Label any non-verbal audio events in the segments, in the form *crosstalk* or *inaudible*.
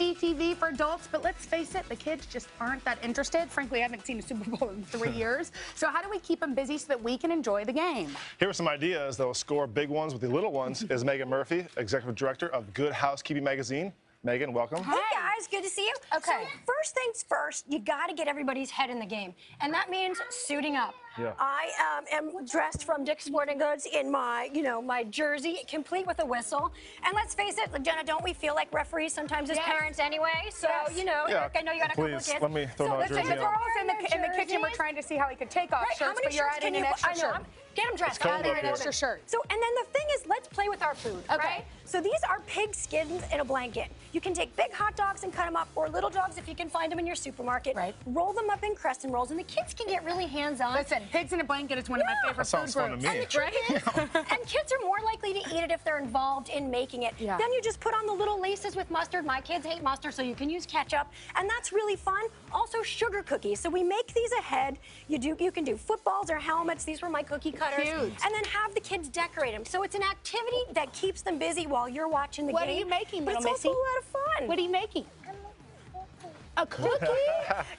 nasty TV for adults, but let's face it, the kids just aren't that interested. Frankly, I haven't seen a Super Bowl in three *laughs* years. So how do we keep them busy so that we can enjoy the game? Here are some ideas that will score big ones with the little ones is Meaghan Murphy, Executive Director of Good Housekeeping Magazine. Meaghan, welcome. Hey guys, good to see you. Okay. So first things first, you got to get everybody's head in the game, and that means suiting up. Yeah. I um, am dressed from Dick's Sporting Goods in my, you know, my jersey, complete with a whistle. And let's face it, Jenna, don't we feel like referees sometimes as Yes. parents anyway? So Yes. you know, Yeah, Eric, I know you got a couple of please, kids. let me throw so my let's jersey say on. we're all in the, in the kitchen, we're trying to see how he could take off Right, how shirts, many but you're adding an you? extra I know. shirt. I'm, get them dressed. It's cold up an here. extra Extra shirt. So, and then the thing is, let's play with our food, Okay. right? So these are pig skins in a blanket. You can take big hot dogs and cut them up, or little dogs if you can find them in your supermarket. Right. Roll them up in crescent rolls, and the kids can get really hands-on. Listen, pigs in a blanket is one of my favorite That sounds food fun to groups. me. And the truth is, *laughs* and kids are more likely to eat it if they're involved in making it. Yeah. Then you just put on the little laces with mustard. My kids hate mustard, so you can use ketchup, and that's really fun. Also, sugar cookies. So we make these ahead. You do, you can do footballs or helmets. These were my cookie cutters. Cute. And then have the kids decorate them. So it's an activity that keeps them busy while you're watching the What are game. you making, but little it's also a lot of fun. What are you making? A cookie? *laughs*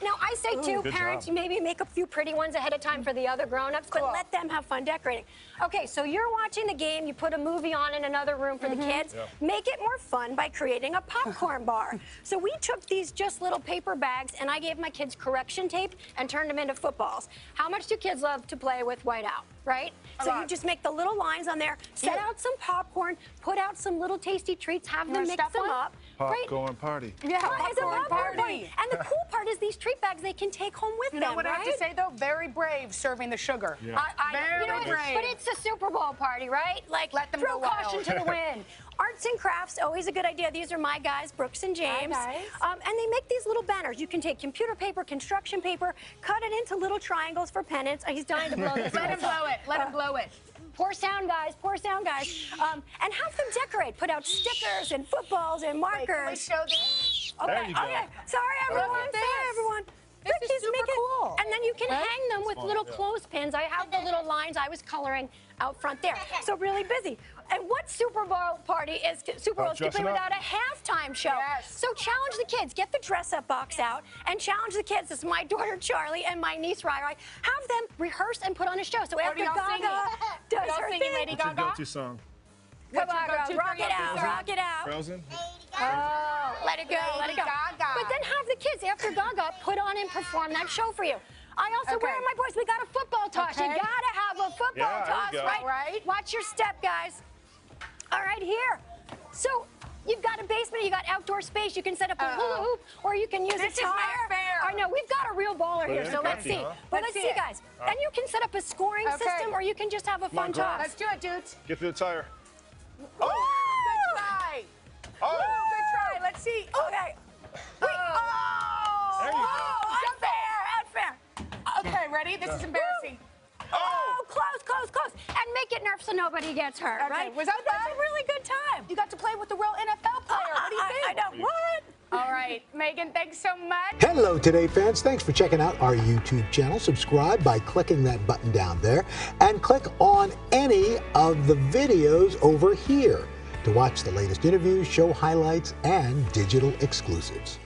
Now, I say too, Good parents, job. maybe make a few pretty ones ahead of time for the other grown-ups, Cool. but let them have fun decorating. Okay, so you're watching the game, you put a movie on in another room for the mm-hmm. kids. Make it more fun by creating a popcorn *laughs* bar. So we took these just little paper bags and I gave my kids correction tape and turned them into footballs. How much do kids love to play with whiteout, right? A so you just make the little lines on there, set Cute. out some popcorn, put out some little tasty treats, have You them mix them one? up. right? Popcorn party. Yeah, it's a popcorn popcorn party. And the cool part is these treat bags they can take home with You know them, what I right? have to say though? Very brave serving the sugar. Yeah. I, I, Very you know, brave. but it's a Super Bowl party, right? Like, Let them throw go caution wild. to the wind. *laughs* Arts and crafts, always a good idea. These are my guys, Brooks and James. guys. Um, and they make these little banners. You can take computer paper, construction paper, cut it into little triangles for pennants. Oh, he's dying to blow this. *laughs* Let him blow it. Let him Uh, blow it. Poor sound, guys. Poor sound, guys. Um, and have them decorate. Put out stickers and footballs and Wait, can we markers. show this? Okay, There you go. okay. Sorry, everyone. Sorry, everyone. This Look, is he's super making- cool. And then you can Right? hang them with fun, little yeah. clothespins. I have the little lines I was coloring out front there. So really busy. And what Super Bowl party is Super Bowl is complete without a halftime show? Yes. So challenge the kids. Get the dress up box out and challenge the kids. This is my daughter Charlie and my niece Rai Rai. Have them rehearse and put on a show. So after Gaga singing? does her singing thing, Lady What's your go-to song? come on, go-to rock it out, rock it out. Frozen? Oh, let it go, let it go. Gaga. But then have the kids after Gaga put on and perform that show for you. I also, Okay. where are my boys? We got a football toss. You gotta have a football Yeah, there you toss, go. right? All right. Watch your step, guys. All right, here. So you've got a basement, you got outdoor space. You can set up a uh-huh. hula Uh-oh. hoop, or you can use This a is not tire. fair. I know we've got a real baller here, so let's see. huh? But Let's let's, see see, it. guys. Uh, and you can set up a scoring Okay. system, or you can just have a Come fun girls. toss. Let's do it, dudes. Get through the tire. Oh! Ready? This is embarrassing. Oh! oh, close, close, close. And make it nerf so nobody gets hurt, Okay, right? was that But that's fun? a really good time. You got to play with the real NFL player. What do you *laughs* I, think? I know. What? All right, Meaghan, thanks so much. Hello, Today fans. Thanks for checking out our YouTube channel. Subscribe by clicking that button down there and click on any of the videos over here to watch the latest interviews, show highlights, and digital exclusives.